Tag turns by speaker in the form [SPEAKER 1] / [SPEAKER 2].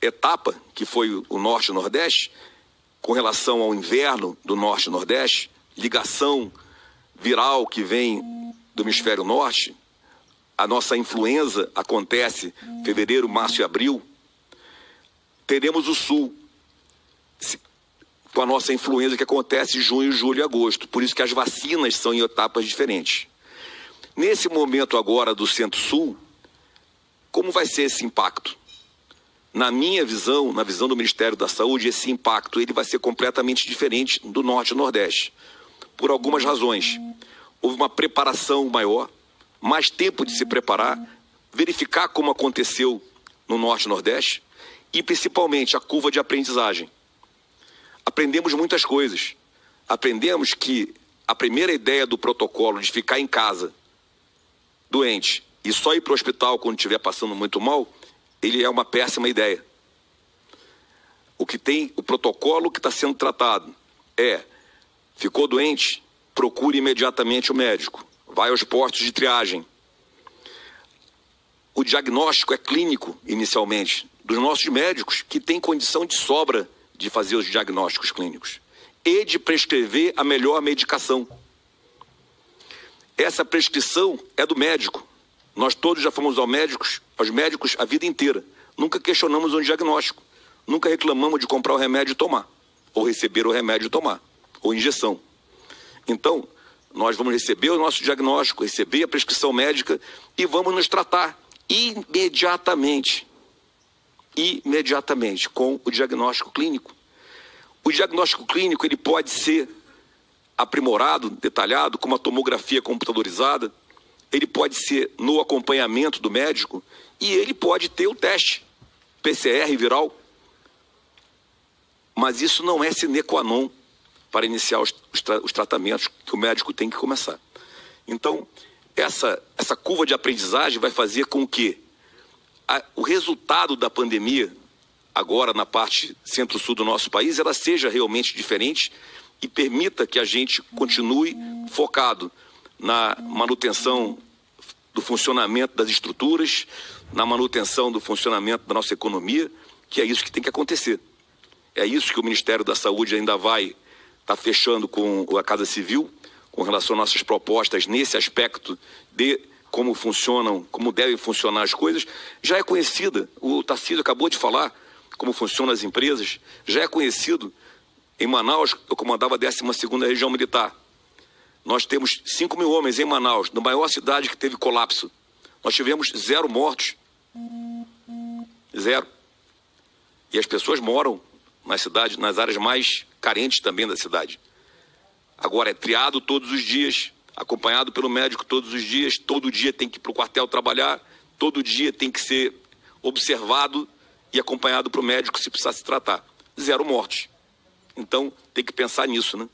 [SPEAKER 1] etapa, que foi o Norte e Nordeste, com relação ao inverno do Norte e Nordeste, ligação viral que vem do hemisfério norte, a nossa influenza acontece fevereiro, março e abril, teremos o sul com a nossa influenza que acontece junho, julho e agosto. Por isso que as vacinas são em etapas diferentes. Nesse momento agora do Centro-Sul, como vai ser esse impacto? Na minha visão, na visão do Ministério da Saúde, esse impacto ele vai ser completamente diferente do Norte e Nordeste, por algumas razões. Houve uma preparação maior, mais tempo de se preparar, verificar como aconteceu no Norte e Nordeste e principalmente a curva de aprendizagem. Aprendemos muitas coisas. Aprendemos que a primeira ideia do protocolo de ficar em casa doente e só ir para o hospital quando estiver passando muito mal, ele é uma péssima ideia. O que tem, o protocolo que está sendo tratado é: ficou doente, procure imediatamente o médico, vai aos postos de triagem. O diagnóstico é clínico, inicialmente, dos nossos médicos que têm condição de sobra de fazer os diagnósticos clínicos e de prescrever a melhor medicação. Essa prescrição é do médico. Nós todos já fomos aos médicos, aos médicos a vida inteira. Nunca questionamos um diagnóstico. Nunca reclamamos de comprar o remédio e tomar, ou receber o remédio e tomar, ou injeção. Então, nós vamos receber o nosso diagnóstico, receber a prescrição médica e vamos nos tratar imediatamente. Imediatamente com o diagnóstico clínico. O diagnóstico clínico ele pode ser aprimorado, detalhado, com uma tomografia computadorizada, ele pode ser no acompanhamento do médico e ele pode ter o teste PCR viral. Mas isso não é sine qua non para iniciar os, tra os tratamentos que o médico tem que começar. Então, essa, essa curva de aprendizagem vai fazer com que a, o resultado da pandemia, agora na parte centro-sul do nosso país, ela seja realmente diferente e permita que a gente continue focado na manutenção do funcionamento das estruturas, na manutenção do funcionamento da nossa economia, que é isso que tem que acontecer. É isso que o Ministério da Saúde ainda vai estar tá fechando com a Casa Civil, com relação às nossas propostas nesse aspecto de como funcionam, como devem funcionar as coisas, já é conhecida. O Tarcísio acabou de falar como funcionam as empresas, já é conhecido em Manaus, eu comandava a 12 Região Militar. Nós temos 5 mil homens em Manaus, na maior cidade que teve colapso. Nós tivemos zero mortos. Zero. E as pessoas moram na cidade, nas áreas mais carentes também da cidade. Agora, é triado todos os dias, acompanhado pelo médico todos os dias, todo dia tem que ir para o quartel trabalhar, todo dia tem que ser observado e acompanhado para o médico se precisar se tratar. Zero mortes. Então, tem que pensar nisso, né?